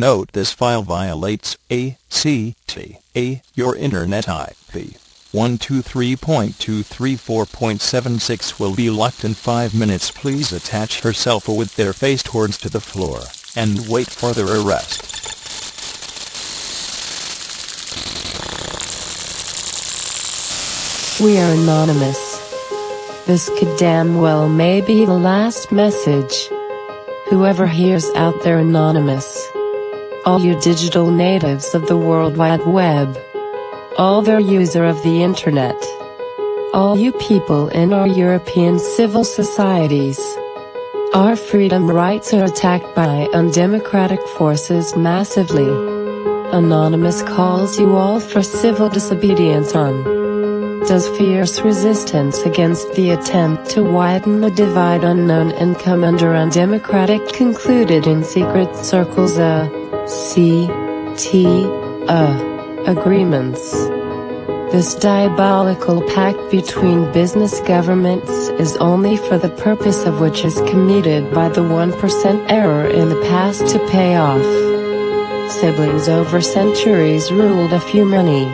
Note this file violates ACTA, your Internet IP. 123.234.76 will be locked in 5 minutes. Please attach herself with their face towards to the floor, and wait for their arrest. We are anonymous. This could damn well may be the last message. Whoever hears out there anonymous. All you digital natives of the World Wide Web. All their user of the internet. All you people in our European civil societies. Our freedom rights are attacked by undemocratic forces massively. Anonymous calls you all for civil disobedience on does fierce resistance against the attempt to widen the divide unknown and come under undemocratic concluded in secret circles a C T A agreements. This diabolical pact between business governments is only for the purpose of which is committed by the 1% error in the past to pay off. Siblings over centuries ruled a few money.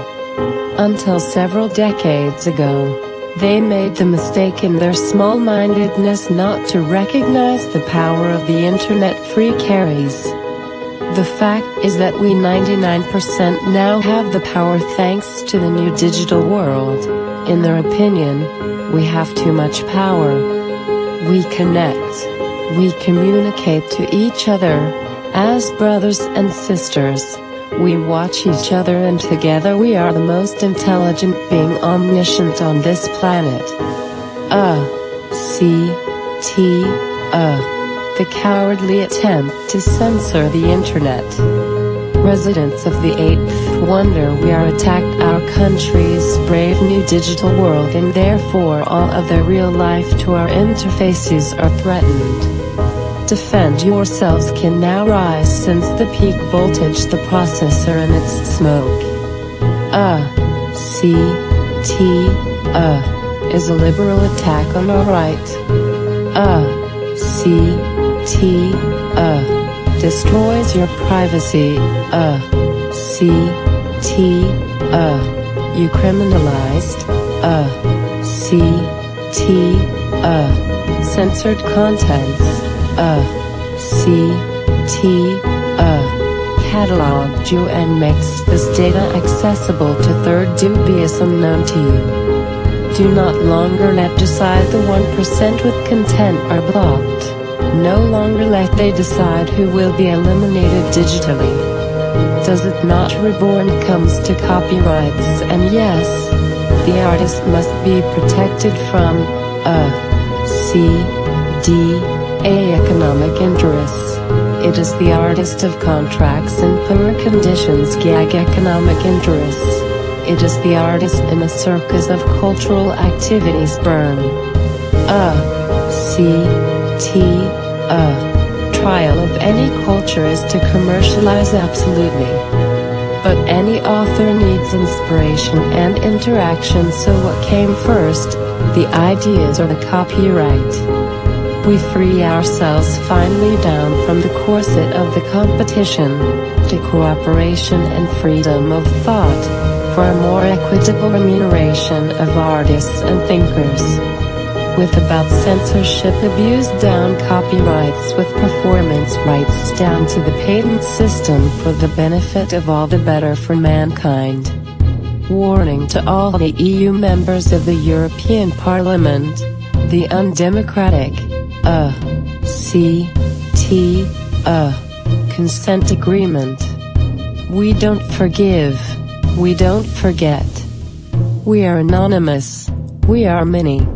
Until several decades ago, they made the mistake in their small-mindedness not to recognize the power of the internet free carries. The fact is that we 99% now have the power thanks to the new digital world. In their opinion, we have too much power. We connect. We communicate to each other, as brothers and sisters. We watch each other and together we are the most intelligent being omniscient on this planet. Uh. C. T. Uh. The cowardly attempt to censor the internet. Residents of the eighth wonder we are attacked our country's brave new digital world and therefore all of their real life to our interfaces are threatened. Defend yourselves can now rise since the peak voltage the processor and its smoke. Uh. C. T. Uh. Is a liberal attack on our right. Uh. C. T. Uh. Destroys your privacy. Uh. C. T. Uh. You criminalized. Uh. C. T. Uh. Censored contents uh, C, T, uh, cataloged you and makes this data accessible to third dubious unknown to you. Do not longer let decide the 1% with content are blocked. No longer let they decide who will be eliminated digitally. Does it not reborn comes to copyrights and yes, the artist must be protected from, uh, C, D, a. Economic interests. It is the artist of contracts and poor conditions gag economic interests. It is the artist in a circus of cultural activities burn. A. C. T. A. Trial of any culture is to commercialize absolutely. But any author needs inspiration and interaction so what came first, the ideas or the copyright? we free ourselves finally down from the corset of the competition, to cooperation and freedom of thought, for a more equitable remuneration of artists and thinkers. With about censorship abuse down copyrights with performance rights down to the patent system for the benefit of all the better for mankind. Warning to all the EU members of the European Parliament, the undemocratic, a C T A consent agreement. We don't forgive. We don't forget. We are anonymous. We are many.